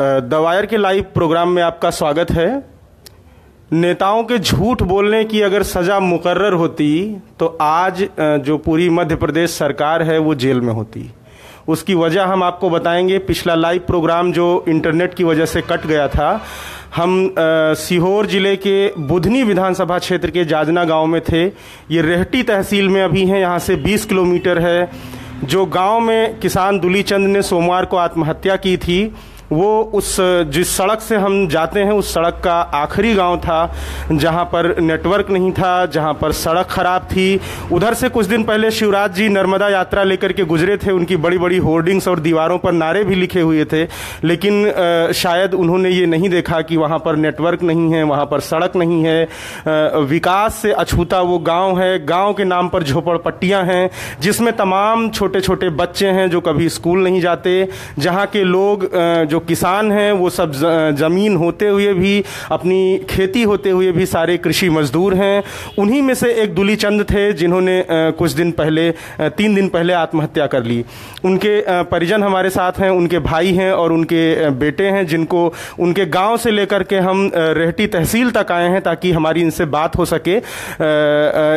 The Wire के live program में आपका स्वागत है। नेताओं के झूठ बोलने की अगर सज़ा मुकर्र होती तो आज जो पूरी मध्य प्रदेश सरकार है, वो जेल में होती। उसकी वजह हम आपको बताएँगे। पिछला लाइव प्रोग्राम जो इंटरनेट की वजह से कट गया था, हम सीहोर ज़िले के बुधनी विधानसभा क्षेत्र के जाजना गाँव में थे। ये रेहटी तहसील में अभी हैं, यहाँ से 20 किलोमीटर है। जो गाँव में किसान दुलीचंद ने सोमवार को आत्महत्या की थी वो उस जिस सड़क से हम जाते हैं उस सड़क का आखिरी गाँव था जहाँ पर नेटवर्क नहीं था जहाँ पर सड़क खराब थी। उधर से कुछ दिन पहले शिवराज जी नर्मदा यात्रा लेकर के गुजरे थे। उनकी बड़ी बड़ी होर्डिंग्स और दीवारों पर नारे भी लिखे हुए थे। लेकिन शायद उन्होंने ये नहीं देखा कि वहाँ पर नेटवर्क नहीं है वहाँ पर सड़क नहीं है। विकास से अछूता वो गाँव है। गाँव के नाम पर झोपड़पट्टियाँ हैं जिसमें तमाम छोटे छोटे बच्चे हैं जो कभी स्कूल नहीं जाते जहाँ के लोग अ, किसान हैं, वो सब ज़मीन होते हुए भी, अपनी खेती होते हुए भी सारे कृषि मजदूर हैं। उन्हीं में से एक दुली चंद थे, जिन्होंने कुछ दिन पहले तीन दिन पहले आत्महत्या कर ली। उनके परिजन हमारे साथ हैं, उनके भाई हैं और उनके बेटे हैं, जिनको उनके गाँव से लेकर के हम रेहटी तहसील तक आए हैं, ताकि हमारी इनसे बात हो सके।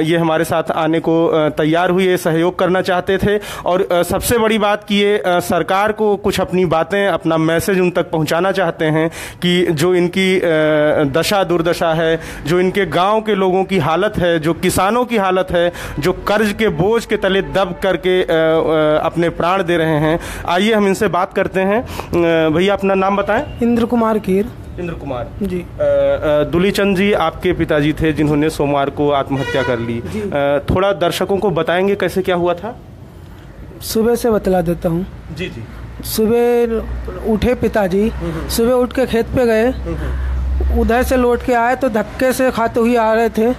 ये हमारे साथ आने को तैयार हुए, सहयोग करना चाहते थे। और सबसे बड़ी बात कि ये सरकार को कुछ अपनी बातें, अपना मैसेज उन तक पहुंचाना चाहते हैं कि जो इनकी दशा दुर्दशा है जो इनके गाँव के लोगों की हालत है जो किसानों की हालत है जो कर्ज के बोझ के तले दब करके अपने प्राण दे रहे हैं। आइए हम इनसे बात करते हैं। भैया अपना नाम बताएँ। इंद्र कुमार कीर इंद्र कुमार जी दुलीचंद जी आपके पिताजी थे जिन्होंने सोमवार को आत्महत्या कर ली। थोड़ा दर्शकों को बताएँगे कैसे क्या हुआ था? सुबह से बतला देता हूँ। जी जी। सुबह उठे पिताजी, सुबह उठ के खेत पे गए। उधर से लौट के आए तो धक्के से खाते हुए आ रहे थे।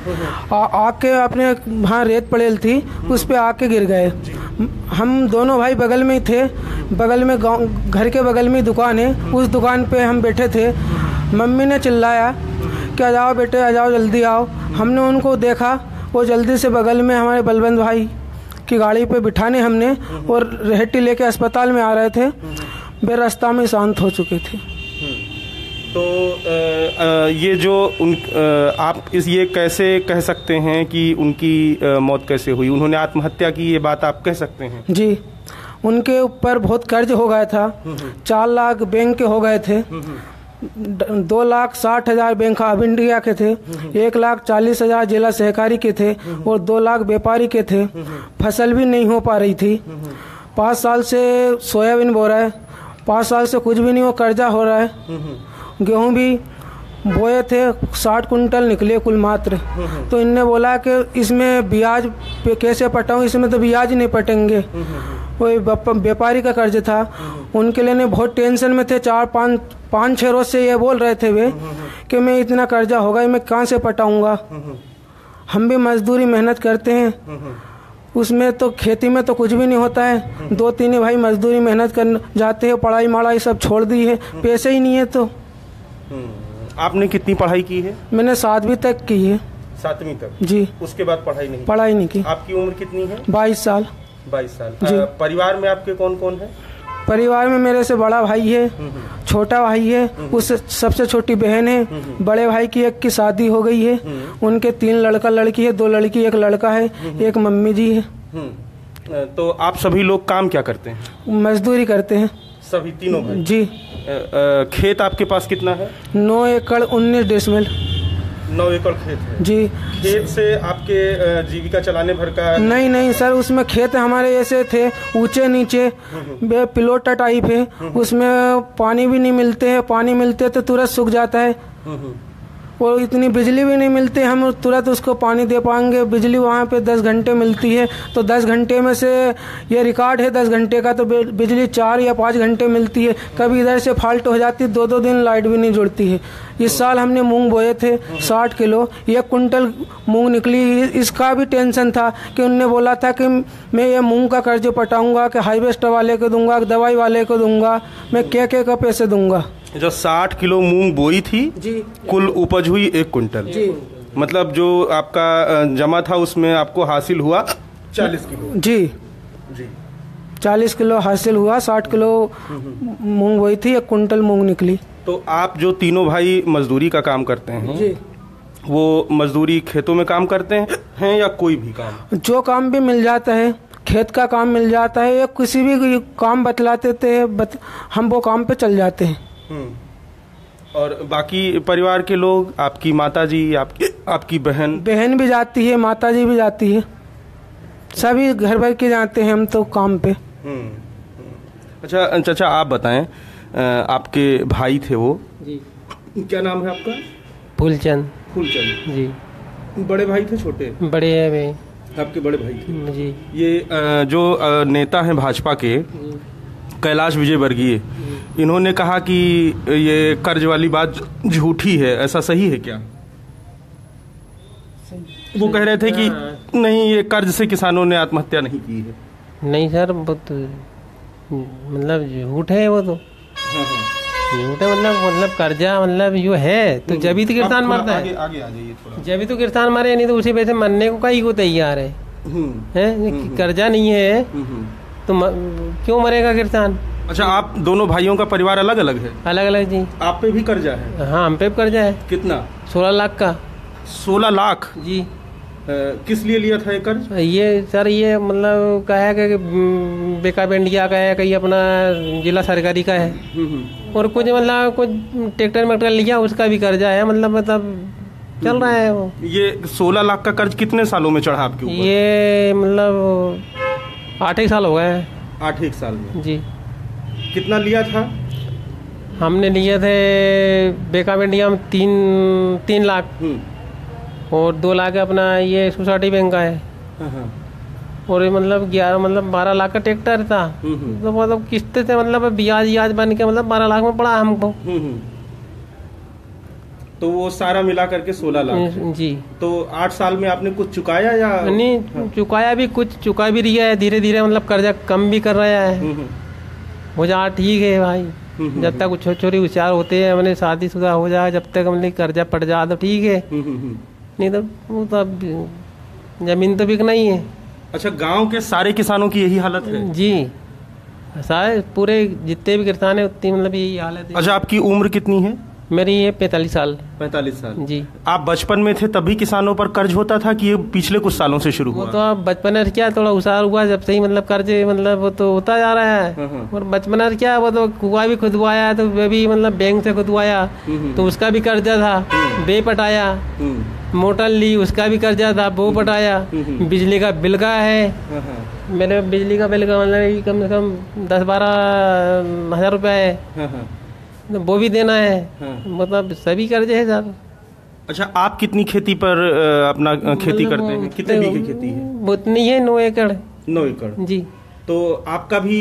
आके अपने वहाँ रेत पड़ेल थी, उस पे आके गिर गए। हम दोनों भाई बगल में ही थे। बगल में गाँव, घर के बगल में दुकान है। उस दुकान पे हम बैठे थे। मम्मी ने चिल्लाया कि आ जाओ बेटे, आ जाओ, जल्दी आओ। हमने उनको देखा, वो जल्दी से बगल में हमारे बलवंत भाई की गाड़ी पे बिठाने हमने और रेहटी लेके अस्पताल में आ रहे थे वे रास्ता में शांत हो चुके थे। तो अ, अ, ये जो उन अ, आप इस ये कैसे कह सकते हैं कि उनकी मौत कैसे हुई? उन्होंने आत्महत्या की ये बात आप कह सकते हैं। जी उनके ऊपर बहुत कर्ज हो गया था चार लाख बैंक के हो गए थे ड- दो लाख साठ हज़ार बैंक ऑफ़ इंडिया के थे, एक लाख चालीस हज़ार जिला सहकारी के थे और दो लाख व्यापारी के थे। फ़सल भी नहीं हो पा रही थी। पाँच साल से सोयाबीन बो रहा है। पाँच साल से कुछ भी नहीं हो, कर्जा हो रहा है। गेहूँ भी बोए थे, साठ कुंटल निकले कुल मात्र। तो इनने बोला कि इसमें ब्याज पे कैसे पटाऊं? इसमें तो ब्याज नहीं पटेंगे। व्याप- व्यापारी का कर्ज था। उनके लिए ने बहुत टेंशन में थे। चार पाँच पाँच छः रोज से ये बोल रहे थे वे कि मैं इतना कर्जा होगा मैं कहाँ से पटाऊँगा? हम भी मजदूरी मेहनत करते हैं। उसमें तो खेती में तो कुछ भी नहीं होता है। दो तीन भाई मजदूरी मेहनत कर जाते हैं पढ़ाई मढ़ाई सब छोड़ दी है। पैसे ही नहीं है तो। आपने कितनी पढ़ाई की है? मैंने सातवीं तक की है। सातवीं तक? जी। उसके बाद पढ़ाई नहीं पढ़ाई नहीं की। आपकी उम्र कितनी है? बाईस साल। बाईस साल। अ, परिवार में आपके कौन कौन है? परिवार में मेरे से बड़ा भाई है छोटा भाई है उससे सबसे छोटी बहन है बड़े भाई की एक की शादी हो गई है उनके तीन लड़का लड़की है दो लड़की एक लड़का है एक मम्मी जी है। हम्म। तो आप सभी लोग काम क्या करते हैं? मजदूरी करते हैं। सभी तीनों भाई? जी। अ, अ, खेत आपके पास कितना है? नौ एकड़ उन्नीस डेसिमल। नौ एकड़ खेत है। जी। खेत से आपके जीविका चलाने भर का? नहीं नहीं सर उसमें खेत हमारे ऐसे थे ऊँचे नीचे बे पिलोटा टाइप है उसमें पानी भी नहीं मिलते है पानी मिलते तो तुरंत सूख जाता है। और इतनी बिजली भी नहीं मिलती, हम तुरंत उसको पानी दे पाएँगे। बिजली वहाँ पे दस घंटे मिलती है तो दस घंटे में से ये रिकॉर्ड है दस घंटे का तो बिजली चार या पाँच घंटे मिलती है। कभी इधर से फाल्ट हो जाती है दो दो दिन लाइट भी नहीं जुड़ती है। इस साल हमने मूंग बोए थे, साठ किलो, एक कुंटल मूंग निकली। इसका भी टेंशन था कि उनने बोला था कि मैं ये मूंग का कर्ज पटाऊँगा, कि हाईवेस्ट वाले को दूँगा, दवाई वाले को दूँगा, मैं क्या क्या का पैसे दूँगा। जो साठ किलो मूंग बोई थी जी। कुल उपज हुई एक कुंटल जी। मतलब जो आपका जमा था उसमें आपको हासिल हुआ चालीस किलो। जी। जी। चालीस किलो हासिल हुआ साठ किलो मूंग बोई थी एक कुंटल मूंग निकली। तो आप जो तीनों भाई मजदूरी का काम करते हैं जी। वो मजदूरी खेतों में काम करते हैं हैं या कोई भी काम? जो काम भी मिल जाता है खेत का काम मिल जाता है या किसी भी काम बतलाते थे बत, हम वो काम पे चल जाते हैं। और बाकी परिवार के लोग आपकी माता जी आपकी आपकी बहन? बहन भी जाती है माता जी भी जाती है। सभी घर भर के जाते हैं हम तो काम पे। हम्म, अच्छा चाचा आप बताएँ आपके भाई थे वो? जी। क्या नाम है आपका? फूलचंद। फूलचंद। जी। बड़े भाई थे छोटे? बड़े हैं वे। आपके बड़े भाई थे। जी। ये जो नेता हैं भाजपा के कैलाश विजय वर्गीय इन्होंने कहा कि ये कर्ज वाली बात झूठी है ऐसा सही है क्या? सही। वो कह रहे थे कि नहीं ये कर्ज से किसानों ने आत्महत्या नहीं की है। नहीं सर वो तो मतलब झूठ है वो तो। झूठ है मतलब मतलब कर्जा मतलब जो है तो जब ही तो किसान मरता है। जब ही तो किसान मरे नहीं तो उसी वजह से मरने को कहीं को तैयार है। हम्म, हैं? कर्जा नहीं है। हम्म, हम्म। तो म, क्यों मरेगा किसान? अच्छा आप दोनों भाइयों का परिवार अलग अलग है? अलग अलग जी। आप पे भी कर्जा है? हाँ हम पे भी कर्जा है। कितना? सोलह लाख का। सोलह लाख? जी। अ, किस लिए लिया था ये कर्ज? ये सर ये मतलब का है कि हम्म, बेका बेंडिया का है कहीं अपना जिला सरकारी का है। हम्म, हम्म। और कुछ मतलब कुछ ट्रैक्टर वैक्टर लिया उसका भी कर्जा है मतलब मतलब चल रहा है वो। ये सोलह लाख का कर्ज कितने सालों में चढ़ा आपके ऊपर? ये मतलब आठ एक साल हो गए हैं। आठ एक साल में। जी। कितना लिया था? हमने लिए थे बेका बेंडिया में तीन तीन लाख। हम्म, और दो लाख अपना ये सोसाइटी बैंक का है। हाँ, हाँ, और ये मतलब ग्यारह मतलब बारह लाख का ट्रैक्टर था। हम्म, हम्म, तो मतलब किस्त से मतलब ब्याज ब्याज बन के मतलब बारह लाख में पड़ा हमको। हम्म, हम्म। तो वो सारा मिला करके सोलह लाख। जी। तो आठ साल में आपने कुछ चुकाया या नहीं हाँ। चुकाया भी कुछ चुका भी रही है धीरे धीरे मतलब कर्जा कम भी कर रहा है। हम्म, हम्म, हो जा ठीक है भाई। हम्म, जब तक छोटे छोटे होशियार होते हैं मैंने शादीशुदा हो जाए जब तक मतलब कर्जा पड़ जाए तो ठीक है। हम्म, हम्म, हम्म। नहीं तो वो तो अब ज़मीन तो बिकना ही है। अच्छा गाँव के सारे किसानों की यही हालत है? जी। सारे पूरे जितने भी किसान है उतनी मतलब यही हालत है। अच्छा आपकी उम्र कितनी है? मेरी ये पैंतालीस साल। पैंतालीस साल। जी। आप बचपन में थे तभी किसानों पर कर्ज होता था कि ये पिछले कुछ सालों से शुरू वो हुआ? तो अब बचपन क्या थोड़ा उसार हुआ जब से ही मतलब कर्ज मतलब वो तो होता जा रहा हाँ, है हाँ। और बचपन क्या वो तो कुआ भी खुदवाया तो वे भी मतलब बैंक से खुदवाया हम्म, तो उसका भी कर्जा था बे पटाया। हम्म, मोटर ली उसका भी कर्जा था वो पटाया। हम्म। बिजली का बिल का है। हाँ, मेरे बिजली का बिल का मतलब कम से कम दस बारह हज़ार रुपया है। वो भी देना है। हाँ। मतलब सभी कर्जे है सर अच्छा आप कितनी खेती पर अपना खेती मतलब करते हैं? कितने बीघे खेती है? वो उतनी है नौ एकड़। नौ एकड़। जी। तो आपका भी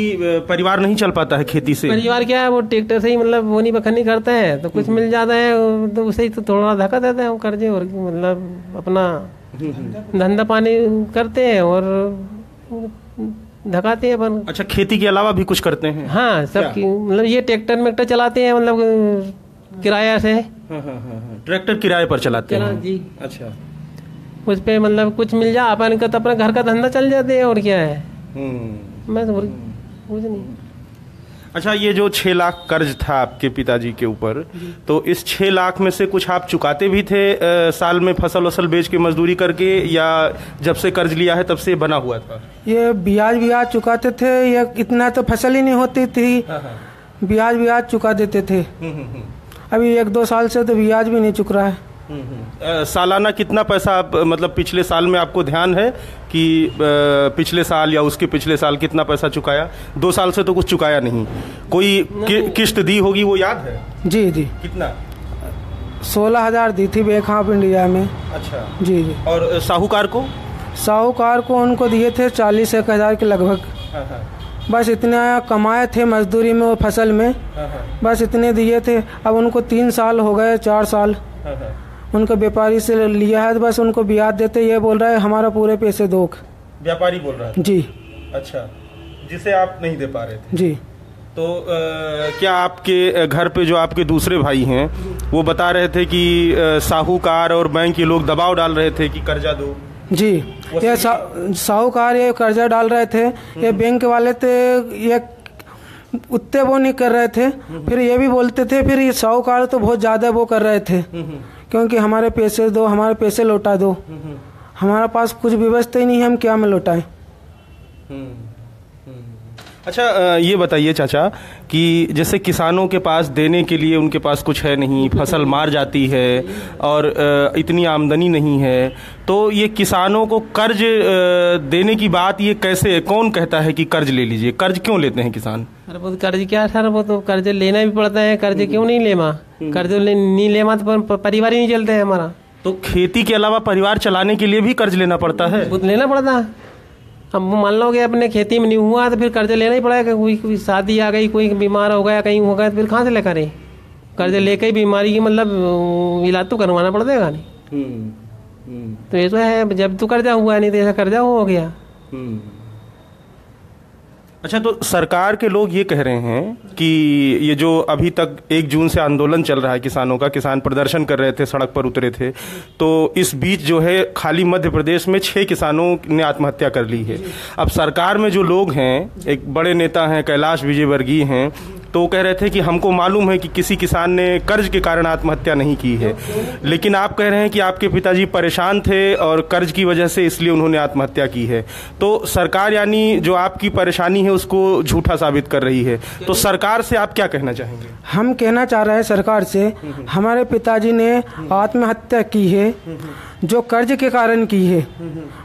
परिवार नहीं चल पाता है खेती से? परिवार क्या है वो ट्रैक्टर से ही मतलब बोनी बखनी करते हैं। तो कुछ मिल जाता है तो उसे ही तो थोड़ा धक्का देते हैं हम कर्जे और मतलब अपना हम्म, हम्म। धंधा पानी करते हैं और धकाते हैं अपन। अच्छा खेती के अलावा भी कुछ करते हैं? हाँ सब मतलब ये ट्रैक्टर मेक्टर चलाते हैं मतलब किराया से। हाँ, हाँ, हाँ। ट्रैक्टर किराए पर चलाते हैं? जी। अच्छा। उस पर मतलब कुछ मिल जाए अपन का तो अपना घर का धंधा चल जाते हैं और क्या है? हम्म। मैं तो और कुछ नहीं। अच्छा ये जो छह लाख कर्ज था आपके पिताजी के ऊपर तो इस छह लाख में से कुछ आप चुकाते भी थे अ, साल में फ़सल वसल बेच के मजदूरी करके या जब से कर्ज लिया है तब से बना हुआ था? ये ब्याज ब्याज चुकाते थे ये इतना तो फ़सल ही नहीं होती थी। ब्याज ब्याज चुका देते थे। अभी एक दो साल से तो ब्याज भी नहीं चुक रहा है। सालाना कितना पैसा आप मतलब पिछले साल में आपको ध्यान है कि पिछले साल या उसके पिछले साल कितना पैसा चुकाया? दो साल से तो कुछ चुकाया नहीं। कोई कि, किश्त दी होगी वो याद है? जी जी। कितना? सोलह हज़ार दी थी बैंक ऑफ़ इंडिया में। अच्छा। जी जी। और साहूकार को? साहूकार को उनको दिए थे चालीस एक हज़ार के लगभग। हाँ हाँ। बस इतना कमाए थे मजदूरी में वो फ़सल में। हाँ बस इतने दिए थे। अब उनको तीन साल हो गए चार साल। उनको व्यापारी से लिया है तो बस उनको ब्याज देते ये बोल रहा है हमारा पूरे पैसे दो. व्यापारी बोल रहा है? जी। अच्छा जिसे आप नहीं दे पा रहे थे। जी। तो अ, क्या आपके घर पे जो आपके दूसरे भाई हैं वो बता रहे थे कि साहूकार और बैंक के लोग दबाव डाल रहे थे कि कर्जा दो? जी। ये साहूकार ये कर्जा डाल रहे थे। ये बैंक वाले थे ये उतने वो नहीं कर रहे थे। फिर ये भी बोलते थे फिर ये साहूकार तो बहुत ज़्यादा वो कर रहे थे। क्योंकि हमारे पैसे दो, हमारे पैसे लौटा दो। हमारे पास कुछ व्यवस्था ही नहीं है, हम क्या में लौटाएँ? अच्छा ये बताइए चाचा, कि जैसे किसानों के पास देने के लिए उनके पास कुछ है नहीं, फ़सल मार जाती है और इतनी आमदनी नहीं है तो ये किसानों को कर्ज देने की बात ये कैसे, कौन कहता है कि कर्ज ले लीजिए? कर्ज क्यों लेते हैं किसान? अरे वो तो कर्ज क्या सर वो तो कर्ज लेना भी पड़ता है कर्ज क्यों नहीं लेमा? कर्ज ले, नहीं लेमा तो परिवार ही नहीं चलता है हमारा। तो खेती के अलावा परिवार चलाने के लिए भी कर्ज लेना पड़ता है? वो तो लेना पड़ता है। अब मान लो कि अपने खेती में नहीं हुआ तो फिर कर्ज लेना ही पड़ेगा कोई कोई शादी आ गई कोई बीमार हो गया कहीं हो गया तो फिर कहाँ से ले करें कर्ज लेके ही बीमारी की मतलब इलाज तो करवाना पड़ेगा नहीं। तो तो है जब तो कर्जा हुआ नहीं तो ऐसा कर्जा हो गया। अच्छा तो सरकार के लोग ये कह रहे हैं कि ये जो अभी तक एक जून से आंदोलन चल रहा है किसानों का, किसान प्रदर्शन कर रहे थे, सड़क पर उतरे थे तो इस बीच जो है खाली मध्य प्रदेश में छह किसानों ने आत्महत्या कर ली है। अब सरकार में जो लोग हैं, एक बड़े नेता हैं, कैलाश विजयवर्गीय हैं तो कह रहे थे कि हमको मालूम है कि किसी किसान ने कर्ज के कारण आत्महत्या नहीं की है। लेकिन आप कह रहे हैं कि आपके पिताजी परेशान थे और कर्ज की वजह से इसलिए उन्होंने आत्महत्या की है। तो सरकार यानी जो आपकी परेशानी है उसको झूठा साबित कर रही है। तो सरकार से आप क्या कहना चाहेंगे? हम कहना चाह रहे हैं सरकार से, हमारे पिताजी ने आत्महत्या की है, जो कर्ज के कारण की है।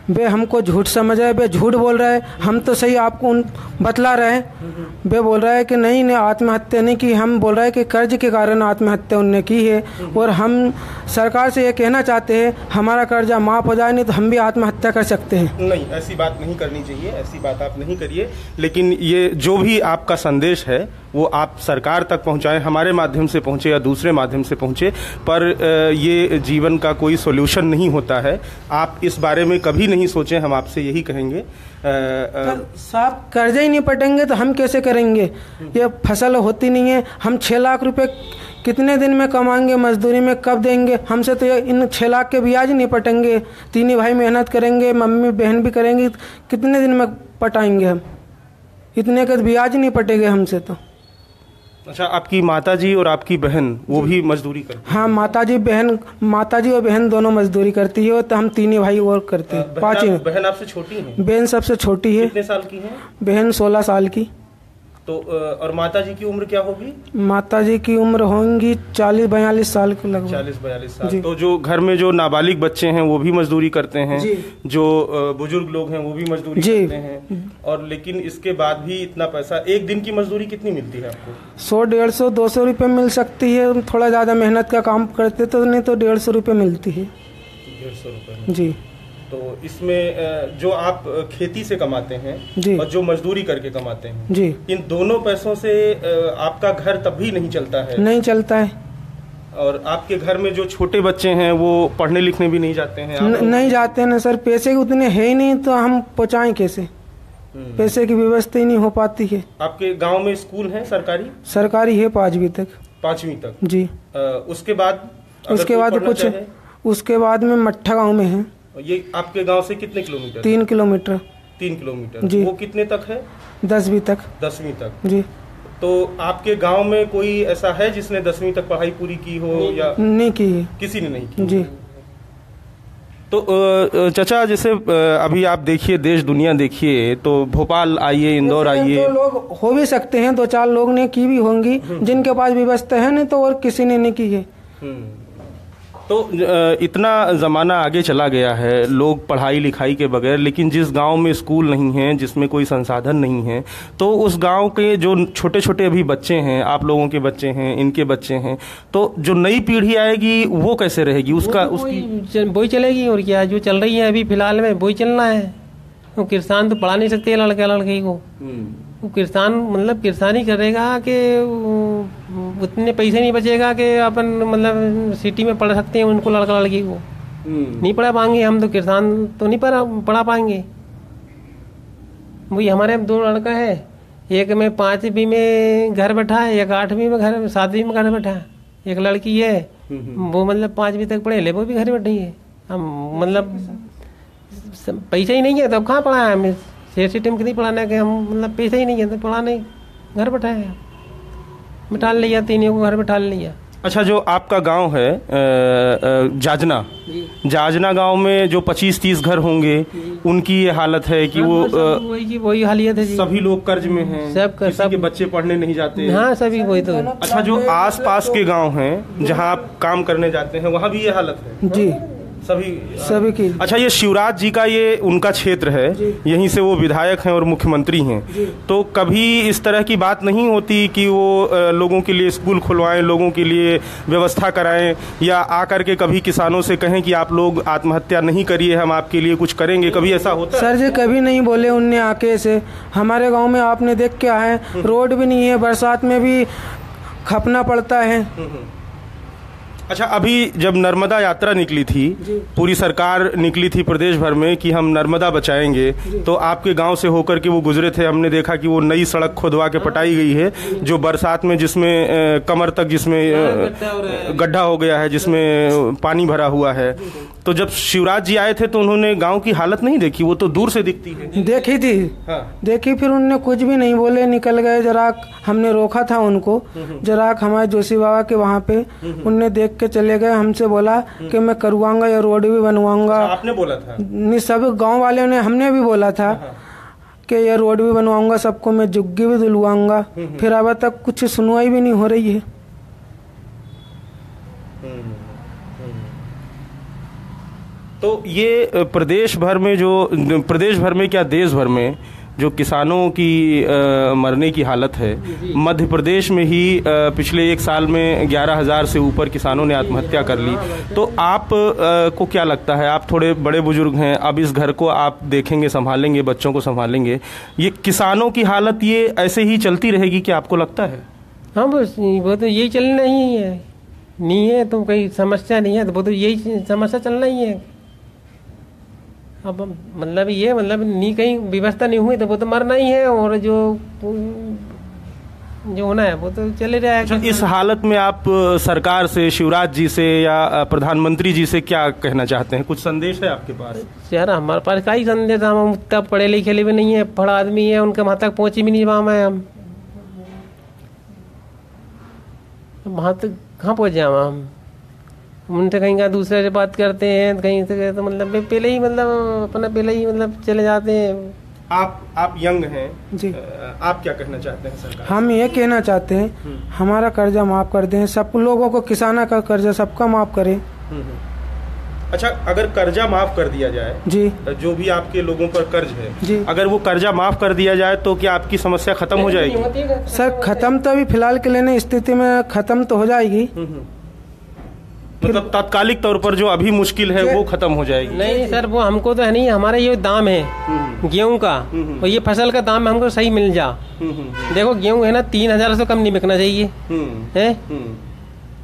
वे हमको झूठ समझ रहे वे झूठ बोल रहे हैं। हम तो सही आपको उन बतला रहे हैं। वे बोल रहे हैं कि नहीं ने आत्महत्या नहीं की, हम बोल रहे हैं कि कर्ज के कारण आत्महत्या उनने की है। और हम सरकार से ये कहना चाहते हैं, हमारा कर्जा माफ़ हो जाए, नहीं तो हम भी आत्महत्या कर सकते हैं। नहीं, ऐसी बात नहीं करनी चाहिए, ऐसी बात आप नहीं करिए। लेकिन ये जो भी आपका संदेश है वो आप सरकार तक पहुंचाएँ, हमारे माध्यम से पहुँचे या दूसरे माध्यम से पहुँचे, पर ये जीवन का कोई सोल्यूशन नहीं होता है। आप इस बारे में कभी नहीं सोचें, हम आपसे यही कहेंगे। साहब, कर्जे ही नहीं पटेंगे तो हम कैसे करेंगे? ये फ़सल होती नहीं है, हम छः लाख रुपए कितने दिन में कमाएँगे, मजदूरी में कब देंगे? हमसे तो इन छः लाख के ब्याज नहीं पटेंगे। तीन भाई मेहनत करेंगे, मम्मी बहन भी करेंगी, कितने दिन में पटाएँगे हम? इतने का ब्याज नहीं पटेंगे हमसे तो। अच्छा आपकी माता जी और आपकी बहन वो भी मजदूरी करती हाँ? माता जी बहन माताजी और बहन दोनों मजदूरी करती है तो हम तीन ही भाई वर्क करते हैं। पाँच बहन आपसे छोटी है? बहन सबसे छोटी है। कितने साल की है? बहन सोलह साल की। तो और माता जी की उम्र क्या होगी? माता जी की उम्र होंगी चालीस बयालीस साल के लगभग। चालीस बयालीस साल। तो जो घर में जो नाबालिग बच्चे हैं वो भी मजदूरी करते हैं। जी। जो बुज़ुर्ग लोग हैं वो भी मजदूरी करते हैं। और लेकिन इसके बाद भी इतना पैसा एक दिन की मजदूरी कितनी मिलती है आपको? सौ डेढ़ सौ दो सौ रुपये मिल सकती है। थोड़ा ज़्यादा मेहनत का काम करते तो नहीं तो डेढ़ सौ रुपये मिलती है। डेढ़ सौ रुपये। जी। तो इसमें जो आप खेती से कमाते हैं। और जो मजदूरी करके कमाते हैं जी। इन दोनों पैसों से आपका घर तब भी नहीं चलता है। नहीं चलता है। और आपके घर में जो छोटे बच्चे हैं वो पढ़ने लिखने भी नहीं जाते हैं न, नहीं जाते ना सर। पैसे उतने है ही नहीं तो हम पहुँचाएँ कैसे? हम्म। पैसे की व्यवस्था ही नहीं हो पाती है। आपके गाँव में स्कूल है सरकारी? सरकारी है पाँचवीं तक। पांचवी तक? जी। अ, उसके बाद उसके बाद कुछ उसके बाद में मट्ठा गाँव में है। ये आपके गाँव से कितने किलोमीटर? तीन किलोमीटर। तीन किलोमीटर। जी। वो कितने तक है? दसवीं तक। दसवीं तक। जी। तो आपके गाँव में कोई ऐसा है जिसने दसवीं तक पढ़ाई पूरी की हो या नहीं की है। किसी ने नहीं की? जी। तो चाचा जैसे अभी आप देखिए देश दुनिया देखिए तो भोपाल आइए इंदौर आइए। तो लोग हो भी सकते हैं दो चार लोग ने की भी होंगी जिनके पास व्यवस्था है नहीं तो और किसी ने नहीं की है। हम्म। तो इतना ज़माना आगे चला गया है लोग पढ़ाई लिखाई के बगैर लेकिन जिस गाँव में स्कूल नहीं है जिसमें कोई संसाधन नहीं है तो उस गाँव के जो छोटे छोटे अभी बच्चे हैं आप लोगों के बच्चे हैं इनके बच्चे हैं तो जो नई पीढ़ी आएगी वो कैसे रहेगी? उसका वो तो उसकी वही चलेगी और क्या जो चल रही है अभी फ़िलहाल में वही चलना है। वो किसान तो पढ़ा नहीं सकते लड़के लड़के को। हम्म, किसान मतलब किसानी करेगा कि उतने पैसे नहीं बचेगा कि अपन मतलब सिटी में पढ़ सकते हैं उनको लड़का लड़की को। हम्म, नहीं पढ़ा पाएँगे हम तो किसान तो नहीं पढ़ा पढ़ा पाएँगे। वही हमारे दो लड़का है एक में पाँचवीं में घर बैठा है एक आठवीं में घर सातवीं में घर बैठा है। एक लड़की है हम्म, वो मतलब पाँचवीं तक पढ़े ले वो भी घर बैठी है। हम मतलब पैसा ही नहीं है तब कहाँ पढ़ाया हमें? शेयर सिस्टम कितनी पढ़ाना है कि हम मतलब पैसा ही नहीं है तो पढ़ाने घर बैठाए बिठा लिया तीनों को घर बिठा लिया अच्छा जो आपका गाँव है जाजना। जाजना गाँव में जो 25-30 घर होंगे उनकी ये हालत है कि वो वही की वही हालियत है सभी लोग कर्ज में हैं सब कर- किसी सब- के बच्चे पढ़ने नहीं जाते। हाँ सभी वही तो। अच्छा जो आस पास के गाँव हैं जहाँ आप काम करने जाते हैं वहाँ भी ये हालत है? जी। सभी सभी की। अच्छा ये शिवराज जी का ये उनका क्षेत्र है यहीं से वो विधायक हैं और मुख्यमंत्री हैं। तो कभी इस तरह की बात नहीं होती कि वो लोगों के लिए स्कूल खुलवाएँ लोगों के लिए व्यवस्था कराएँ या आकर के कभी किसानों से कहें कि आप लोग आत्महत्या नहीं करिए हम आपके लिए कुछ करेंगे। कभी ऐसा होता सर जी कभी नहीं बोले उनने आके से। हमारे गाँव में आपने देख के आए रोड भी नहीं है बरसात में भी खपना पड़ता है। अच्छा अभी जब नर्मदा यात्रा निकली थी पूरी सरकार निकली थी प्रदेश भर में कि हम नर्मदा बचाएँगे तो आपके गाँव से होकर के वो गुजरे थे हमने देखा कि वो नई सड़क खुदवा के पटाई गई है जो बरसात में जिसमें कमर तक जिसमें गड्ढा हो गया है जिसमें पानी भरा हुआ है। तो जब शिवराज जी आए थे तो उन्होंने गाँव की हालत नहीं देखी वो तो दूर से दिखती है। देखी थी? हाँ। देखी फिर उन्होंने कुछ भी नहीं बोले निकल गए जराक हमने रोका था उनको। जराक हमारे जोशी बाबा के वहाँ पे उनने देख के चले गए हमसे बोला कि मैं करवाऊँगा या रोड भी बनवाऊँगा। आपने बोला था? नहीं सब गाँव वाले ने हमने भी बोला था कि ये रोड भी बनवाऊँगा सबको मैं जुग्गी भी दिलवाऊँगा। फिर अब तक कुछ सुनवाई भी नहीं हो रही है। तो ये प्रदेश भर में जो प्रदेश भर में क्या देश भर में जो किसानों की अ, मरने की हालत है मध्य प्रदेश में ही अ, पिछले एक साल में ग्यारह हज़ार से ऊपर किसानों ने आत्महत्या कर ली। तो आप अ, को क्या लगता है? आप थोड़े बड़े बुज़ुर्ग हैं अब इस घर को आप देखेंगे संभालेंगे बच्चों को संभालेंगे। ये किसानों की हालत ये ऐसे ही चलती रहेगी क्या आपको लगता है? हाँ बस वो तो यही चलना ही है। नहीं है तो कोई समस्या नहीं है तो वो तो यही समस्या चलना ही है। अब मतलब ये मतलब नहीं कहीं व्यवस्था नहीं हुई तो वो तो मरना ही है और जो जो होना है वो तो चले रहा अच्छा है इस हालत में आप सरकार से शिवराज जी से या प्रधानमंत्री जी से क्या कहना चाहते हैं? कुछ संदेश है आपके पास? यार हमारे पास का ही संदेश हम उतना पढ़े लिखे भी नहीं है पढ़ा आदमी है उनके वहाँ तक पहुँच भी नहीं पाए हैं हम वहाँ तक कहाँ पहुँच जाए हम? उनसे कहीं का दूसरे से बात करते हैं कहीं से तो मतलब पहले ही मतलब अपना पहले ही मतलब चले जाते हैं। आप आप यंग हैं। जी। आप क्या कहना चाहते हैं सरकार हम ये कहना चाहते हैं हमारा कर्जा माफ़ कर दें सब लोगों को किसाना का कर्जा सबका माफ़ करें। हम्म, हम्म। अच्छा अगर कर्जा माफ़ कर दिया जाए जी। जो भी आपके लोगों पर कर्ज है जी। अगर वो कर्जा माफ़ कर दिया जाए तो क्या आपकी समस्या खत्म हो जाएगी? सर खत्म तो अभी फ़िलहाल के लेने स्थिति में खत्म तो हो जाएगी। मतलब तात्कालिक तौर पर जो अभी मुश्किल है वो खत्म हो जाएगी। नहीं सर वो हमको तो है नहीं हमारा ये दाम है गेहूँ का। और ये फ़सल का दाम हमको सही मिल जा। हम्म, हम्म, देखो गेहूँ है ना तीन हज़ार से कम नहीं बिकना चाहिए। हम्म, है? हम्म,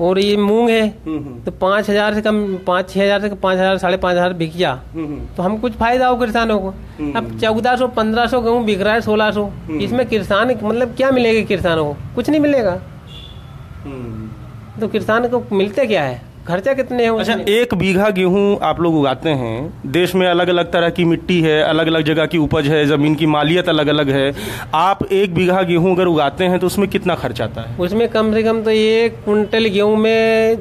और ये मूंग है हम्म, तो पाँच हज़ार से कम पाँच छह हज़ार से पाँच हज़ार साढ़े पाँच हज़ार बिक जा। हम्म, तो हम कुछ फ़ायदा हो किसानों को। अब चौदह सौ पंद्रह सौ गेहूँ बिक रहा है सोलह सौ। इसमें किसान मतलब क्या मिलेगा किसानों को? कुछ नहीं मिलेगा। हम्म। तो किसान को मिलते क्या है? खर्चा कितने हैं अच्छा एक बीघा गेहूँ आप लोग उगाते हैं। देश में अलग अलग तरह की मिट्टी है अलग अलग जगह की उपज है ज़मीन की मालियत अलग अलग है। आप एक बीघा गेहूँ अगर उगाते हैं तो उसमें कितना खर्च आता है? उसमें कम से कम तो एक कुंटल गेहूँ में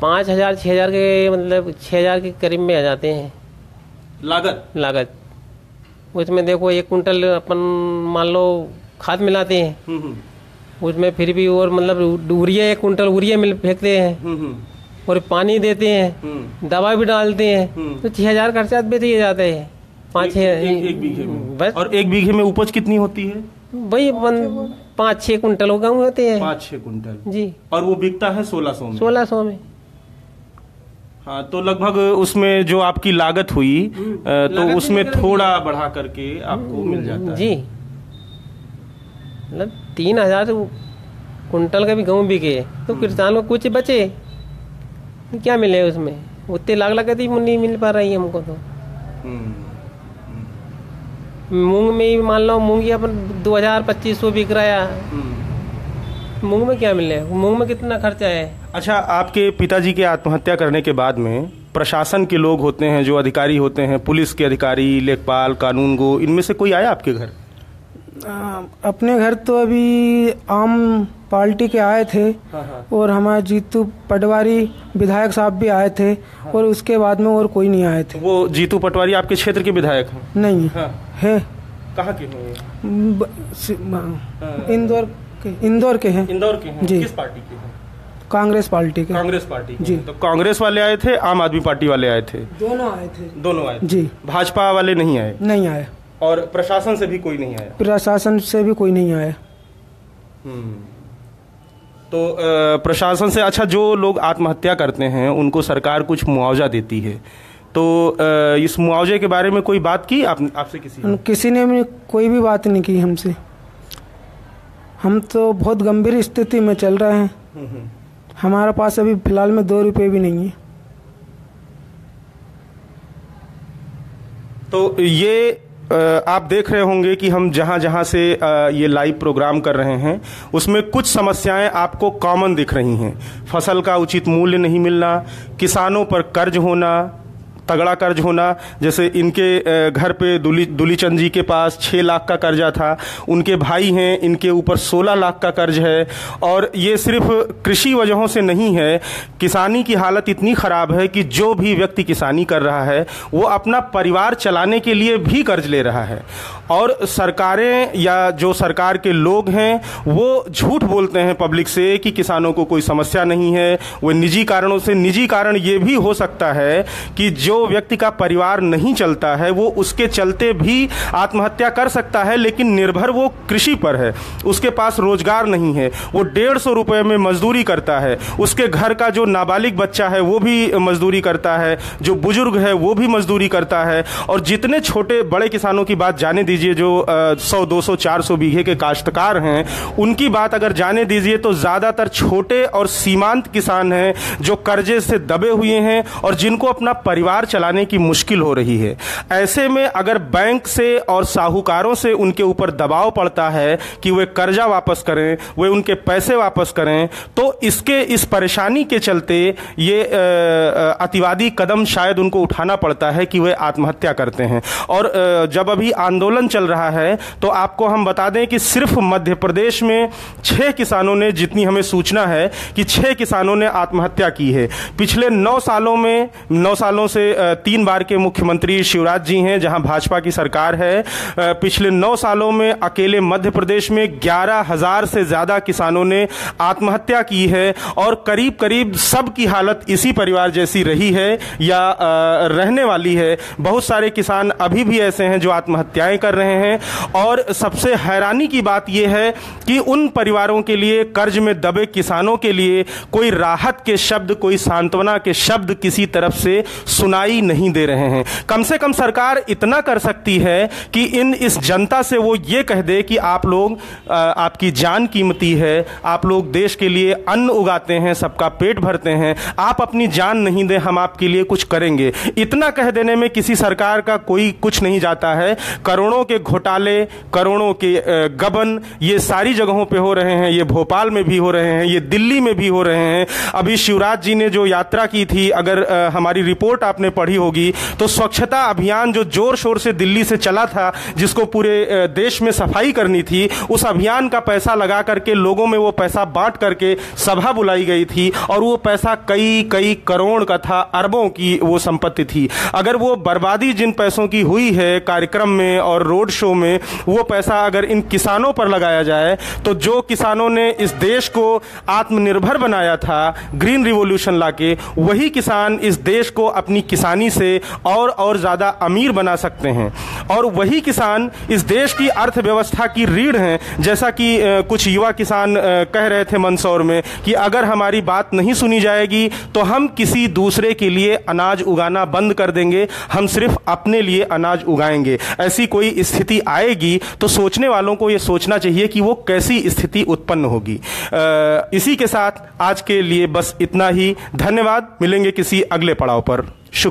पाँच हज़ार छः हज़ार के मतलब छः हज़ार के करीब में आ जाते हैं। लागत? लागत। उसमें देखो एक कुंटल अपन मान लो खाद मिलाते हैं। हम्म, हम्म, उसमें फिर भी और मतलब यूरिया एक कुंटल यूरिया मिल फेंकते हैं। हम्म, हम्म, और पानी देते हैं। हम्म। दवा भी डालते हैं। तो छह हज़ार खर्चा भी दिए जाते हैं। पाँच छः एक, एक बीघे में। बस। और एक बीघे में उपज कितनी होती है? वही पाँच छः कुंटल गेहूँ होते हैं। पाँच छह कुंटल। जी। और वो बिकता है सोलह सौ सोलह सौ में। हाँ तो लगभग उसमें जो आपकी लागत हुई तो उसमें थोड़ा बढ़ा करके आपको मिल जाता है। जी। मतलब तीन हज़ार कुंटल का भी गेहूँ बिके तो किसान को कुछ बचे? क्या मिले उसमें? उतने लाख लागत ही नहीं मिल पा रही है हमको तो। हम्म, मूंग में ही मान लो मूंग ही अपन दो हज़ार पच्चीस सौ बिक रहा है। हम्म। मूंग में क्या मिले? मूंग में कितना खर्चा है? अच्छा आपके पिताजी के आत्महत्या करने के बाद में प्रशासन के लोग होते हैं जो अधिकारी होते हैं पुलिस के अधिकारी लेखपाल कानून गो इनमें से कोई आया आपके घर? आ, अपने घर तो अभी आम पार्टी के आए थे और हमारे जीतू पटवारी विधायक साहब भी आए थे और उसके बाद में और कोई नहीं आए थे। वो जीतू पटवारी आपके क्षेत्र के विधायक हैं? नहीं हाँ। है। कहाँ के हैं? इंदौर के इंदौर के हैं। इंदौर के हैं। जी। किस पार्टी के हैं? कांग्रेस पार्टी के। कांग्रेस पार्टी के। जी। तो कांग्रेस वाले आए थे आम आदमी पार्टी वाले आए थे? दोनों आए थे। दोनों आए जी। भाजपा वाले नहीं आए? नहीं आए। और प्रशासन से भी कोई नहीं आया? प्रशासन से भी कोई नहीं आया। तो प्रशासन से अच्छा जो लोग आत्महत्या करते हैं उनको सरकार कुछ मुआवजा देती है। तो इस मुआवजे के बारे में कोई बात की आप आपसे किसी ने? किसी ने भी कोई भी बात नहीं की हमसे। हम तो बहुत गंभीर स्थिति में चल रहे हैं। हमारे पास अभी फ़िलहाल में दो रुपए भी नहीं है। तो ये आप देख रहे होंगे कि हम जहाँ जहाँ से ये लाइव प्रोग्राम कर रहे हैं, उसमें कुछ समस्याएँ आपको कॉमन दिख रही हैं। फ़सल का उचित मूल्य नहीं मिलना, किसानों पर कर्ज होना तगड़ा कर्ज होना, जैसे इनके घर पे दुली, दुलीचंद जी के पास छः लाख का कर्जा था, उनके भाई हैं, इनके ऊपर सोलह लाख का कर्ज है, और ये सिर्फ़ कृषि वजहों से नहीं है, किसानी की हालत इतनी ख़राब है कि जो भी व्यक्ति किसानी कर रहा है, वो अपना परिवार चलाने के लिए भी कर्ज ले रहा है। और सरकारें या जो सरकार के लोग हैं, वो झूठ बोलते हैं पब्लिक से कि किसानों को कोई समस्या नहीं है, वो निजी कारणों से, निजी कारण ये भी हो सकता है कि जो व्यक्ति का परिवार नहीं चलता है, वो उसके चलते भी आत्महत्या कर सकता है, लेकिन निर्भर वो कृषि पर है। उसके पास रोज़गार नहीं है, वो डेढ़ सौ रुपये में मजदूरी करता है। उसके घर का जो नाबालिग बच्चा है, वो भी मजदूरी करता है। जो बुज़ुर्ग है, वो भी मजदूरी करता है। और जितने छोटे बड़े किसानों की बात जाने दीजिए, जो सौ, दो सौ, चार सौ बीघे के काश्तकार हैं, उनकी बात अगर जाने दीजिए तो ज़्यादातर छोटे और सीमांत किसान हैं, जो कर्जे से दबे हुए हैं और जिनको अपना परिवार चलाने की मुश्किल हो रही है। ऐसे में अगर बैंक से और साहूकारों से उनके ऊपर दबाव पड़ता है कि वे कर्जा वापस करें, वे उनके पैसे वापस करें तो इसके, इस परेशानी के चलते ये अतिवादी कदम शायद उनको उठाना पड़ता है कि वे आत्महत्या करते हैं। और जब अभी आंदोलन चल रहा है तो आपको हम बता दें कि सिर्फ़ मध्य प्रदेश में छह किसानों ने जितनी हमें सूचना है कि छह किसानों ने आत्महत्या की है। पिछले नौ सालों में, नौ सालों से तीन बार के मुख्यमंत्री शिवराज जी हैं, जहाँ भाजपा की सरकार है। पिछले नौ सालों में अकेले मध्य प्रदेश में ग्यारह हज़ार से ज़्यादा किसानों ने आत्महत्या की है और करीब करीब सबकी हालत इसी परिवार जैसी रही है या रहने वाली है। बहुत सारे किसान अभी भी ऐसे हैं जो आत्महत्याएँ कर रहे हैं और सबसे हैरानी की बात यह है कि उन परिवारों के लिए कर्ज में दबे किसानों के लिए कोई राहत के शब्द, कोई सांत्वना के शब्द किसी तरफ़ से सुनाई नहीं दे रहे हैं। कम से कम सरकार इतना कर सकती है कि इन इस जनता से वो ये कह दे कि आप लोग आपकी जान कीमती है, आप लोग देश के लिए अन्न उगाते हैं, सबका पेट भरते हैं, आप अपनी जान नहीं दें, हम आपके लिए कुछ करेंगे। इतना कह देने में किसी सरकार का कोई कुछ नहीं जाता है। करोड़ों के घोटाले, करोड़ों के गबन, ये सारी जगहों पे हो रहे हैं, ये भोपाल में भी हो रहे हैं, ये दिल्ली में भी हो रहे हैं। अभी शिवराज जी ने जो यात्रा की थी, अगर हमारी रिपोर्ट आपने पढ़ी होगी तो स्वच्छता अभियान जो ज़ोर शोर से दिल्ली से चला था, जिसको पूरे देश में सफ़ाई करनी थी, उस अभियान का पैसा लगा करके लोगों में वो पैसा बांट करके सभा बुलाई गई थी, और वो पैसा कई कई करोड़ का था, अरबों की वो संपत्ति थी। अगर वो बर्बादी जिन पैसों की हुई है, कार्यक्रम में और रोड शो में, वो पैसा अगर इन किसानों पर लगाया जाए तो जो किसानों ने इस देश को आत्मनिर्भर बनाया था, ग्रीन रिवॉल्यूशन लाके, वही किसान इस देश को अपनी किसानी से और और ज़्यादा अमीर बना सकते हैं। और वही किसान इस देश की अर्थव्यवस्था की रीढ़ हैं, जैसा कि कुछ युवा किसान कह रहे थे मंदसौर में कि अगर हमारी बात नहीं सुनी जाएगी तो हम किसी दूसरे के लिए अनाज उगाना बंद कर देंगे। हम सिर्फ़ अपने लिए अनाज उगाएँगे। ऐसी कोई स्थिति आएगी तो सोचने वालों को ये सोचना चाहिए कि वो कैसी स्थिति उत्पन्न होगी। इसी के साथ आज के लिए बस इतना ही। धन्यवाद। मिलेंगे किसी अगले पड़ाव पर। Şükriye.